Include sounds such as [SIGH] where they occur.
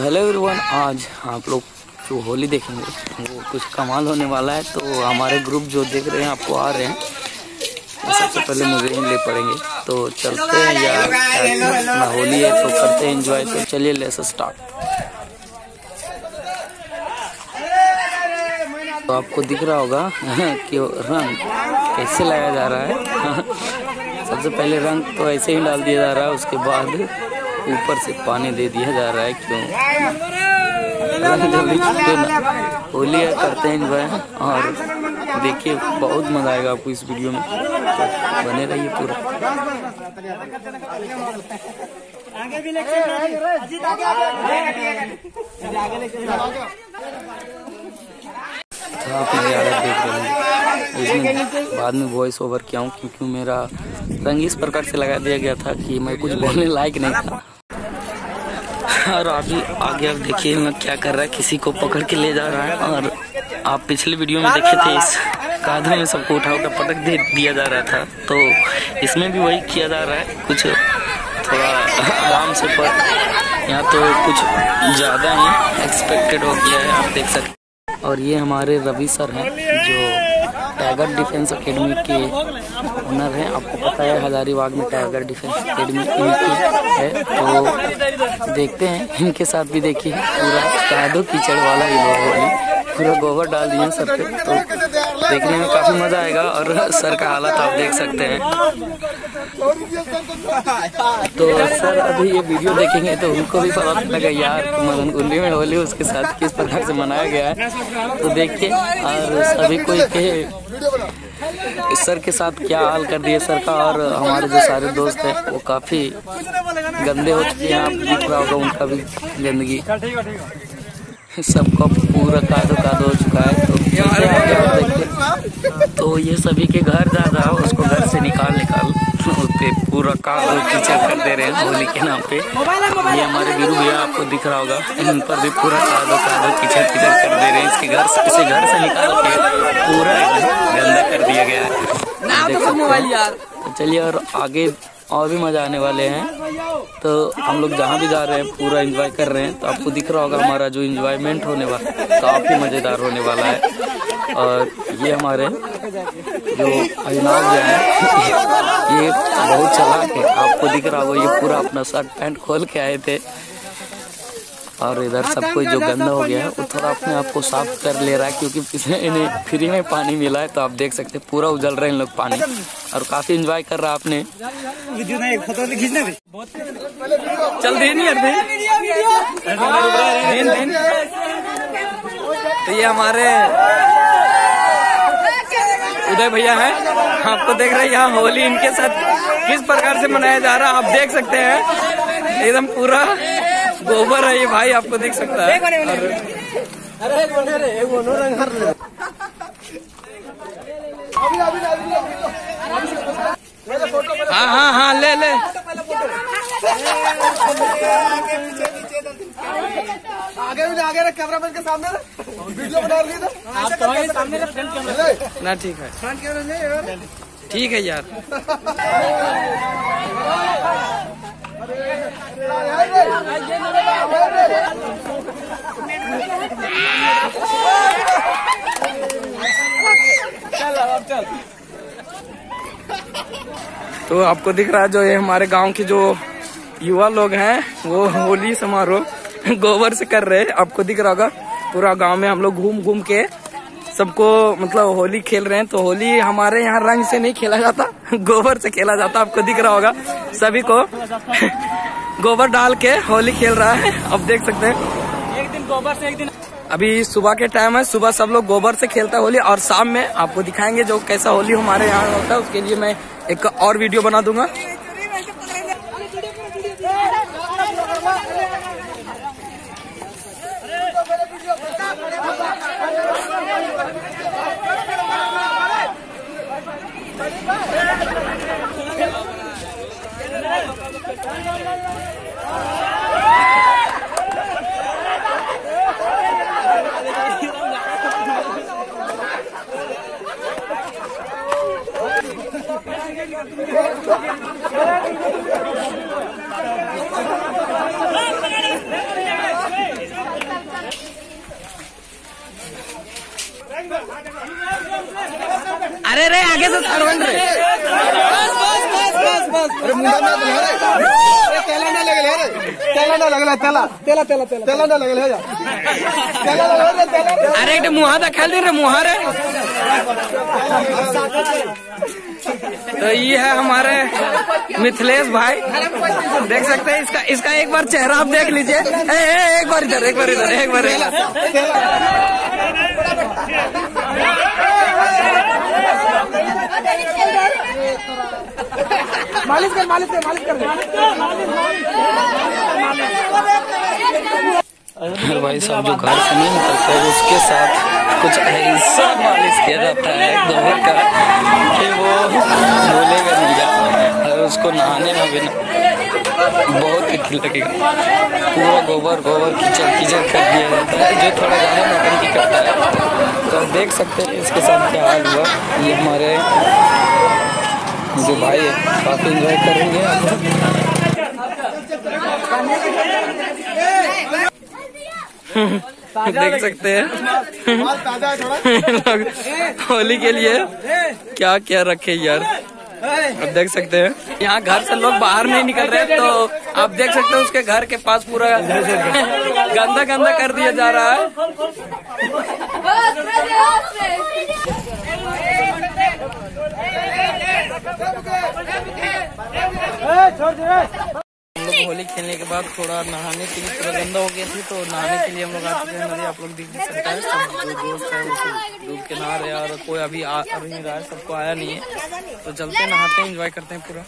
Hello everyone आज आप लोग जो होली देखेंगे, वो कुछ कमाल होने वाला है तो हमारे ग्रुप जो देख रहे हैं, आपको आ रहे हैं। तो सबसे पहले मुझे ही ले पड़ेंगे। तो चलते हैं या होली है तो करते हैं एंजॉय तो चलिए लेस स्टार्ट तो आपको दिख रहा होगा [LAUGHS] कि रंग कैसे लाया जा रहा है। [LAUGHS] सबसे पहले रंग तो ऐसे ही डाल दिया जा रहा है, उसके बाद ऊपर से पानी दे दिया जा रहा है, क्यों? जल्दी होली करते हैं इंजॉय और देखिए, बहुत मज़ा आएगा आपको इस वीडियो में। तो बने रहिए पूरा। तो आप मेरी आदत देख रहे हैं। बाद में वॉइस ओवर किया हूँ, क्योंकि मेरा रंग इस प्रकार से लगा दिया गया था कि मैं कुछ बोलने लायक नहीं था। और अभी आगे आप देखिए क्या कर रहा है, किसी को पकड़ के ले जा रहा है। और आप पिछले वीडियो में देखे थे, इस कादों में सबको उठा उठा पटक दे दिया जा रहा था। तो इसमें भी वही किया जा रहा है, कुछ थोड़ा आराम से पर यहाँ तो कुछ ज़्यादा ही एक्सपेक्टेड हो गया है, आप देख सकते और ये हमारे रवि सर हैं, जो टाइगर डिफेंस एकेडमी के ओनर हैं। आपको पता है, हजारीबाग में टाइगर डिफेंस एकेडमी है। तो देखते हैं, इनके साथ भी देखिए, पूरा कादो कीचड़ वाला ही। लोग पूरा गोबर डाल दिए सर पे। तो देखने में काफ़ी मज़ा आएगा और सर का हालत आप देख सकते हैं। तो सर, अभी ये वीडियो देखेंगे तो उनको भी पता लगेगा, यार गुल्ली में होली उसके साथ किस प्रकार से मनाया गया है। तो देखिए, और सभी को सर के साथ क्या हाल कर दिए सर का, और हमारे जो सारे दोस्त हैं, वो काफ़ी गंदे हो चुके हैं। आप दिख रहा होगा उनका भी गंदगी। सबका पूरा कादो कादो हो चुका है तो तो ये सभी के घर जा रहा है उसको घर से निकाल निकाल। पे पूरा कादो कीचड़ कर दे रहे हैं होली के नाम पे। ये हमारे वीरू भैया आपको दिख रहा होगा इन पर भी पूरा कादो कादो कीचड़ कीचड़ कर दे रहे हैं। इसके घर से इसे घर से निकाल के पूरा गंदा कर दिया गया है। तो चलिए और आगे और भी मज़ा आने वाले हैं। तो हम लोग जहाँ भी जा रहे हैं, पूरा एंजॉय कर रहे हैं। तो आपको दिख रहा होगा हमारा जो इंजॉयमेंट होने वाला, काफ़ी मज़ेदार होने वाला है। और ये हमारे जो अजनाब जो है, ये बहुत चला के आपको दिख रहा होगा, ये पूरा अपना शर्ट पैंट खोल के आए थे। और इधर सब कोई जो गंदा हो गया है, वो थोड़ा अपने आप को साफ़ कर ले रहा है, क्योंकि इन्हें फ्री में पानी मिला है तो आप देख सकते हैं, पूरा उजल रहे हैं इन लोग पानी। और काफ़ी एंजॉय कर रहा है आपने चल तो ये हमारे उदय भैया हैं। आपको देख रहे हैं, यहाँ होली इनके साथ किस प्रकार से मनाया जा रहा है, आप देख सकते हैं। एकदम पूरा गोबर है ये भाई आपको देख सकता है। हाँ हाँ हाँ ले ले। आगे भी आगे रख कैमरा मैन के सामने वीडियो बना रही था आप तो सामने ना ठीक है। ठीक है यार। [LAUGHS] तो आपको दिख रहा है जो ये हमारे गाँव के जो युवा लोग हैं, वो होली समारोह गोबर से कर रहे हैं। आपको दिख रहा होगा, पूरा गाँव में हम लोग घूम घूम के सबको मतलब होली खेल रहे हैं। तो होली हमारे यहाँ रंग से नहीं खेला जाता गोबर से खेला जाता, आपको दिख रहा होगा। सभी को गोबर डाल के होली खेल रहा है। अब देख सकते हैं। एक दिन गोबर से एक दिन अभी सुबह के टाइम है। सुबह सब लोग गोबर से खेलता है होली और शाम में आपको दिखाएँगे जो कैसा होली हमारे यहाँ होता है। उसके लिए मैं एक और वीडियो बना दूँगा। आगे से थड़वन रे अरे मुंडा में तो है। रे तेला ना लगल रे। तेला ना लगल है तेला। तेला तेला तेला। तेला ना लगल है जा। तेला लगल है तेला। अरे एक मुहा दिखा दे रे मुहा रे तो ये है हमारे मिथिलेश भाई। देख सकते हैं इसका इसका एक बार चेहरा आप देख लीजिए। ए, ए, एक बार इधर एक बार इधर एक बार मालिश कर मालिश कर मालिश कर मेरे भाई साहब जो घर से नहीं निकलते उसके साथ कुछ ऐसा मालिश किया जाता है गोबर का कि वो बोलेगा नहीं और उसको नहाने में भी बहुत ही लगेगा। पूरा गोबर गोबर कीचड़ कीचड़ कर दिया जाता है। जो थोड़ा ज़्यादा नौटंकी करता है तो आप देख सकते हैं इसके साथ क्या हाल हुआ। ये हमारे जो भाई है, काफ़ी इंजॉय करेंगे देख सकते हैं। होली के लिए क्या क्या रखे यार। आप देख सकते हैं। यहाँ घर से लोग बाहर नहीं निकल रहे तो आप देख सकते हैं उसके घर के पास पूरा गंदा गंदा कर दिया जा रहा है। हम लोग होली खेलने के बाद थोड़ा नहाने के लिए थोड़ा गंदा हो गया थी तो नहाने के लिए हम लोग आते हैं आप लोग दिख नहीं सकता। हैं सब डूब के नहा रहे हैं और कोई अभी आ नहीं रहा है, सबको आया नहीं है। तो चलते नहाते हैं एंजॉय करते हैं पूरा।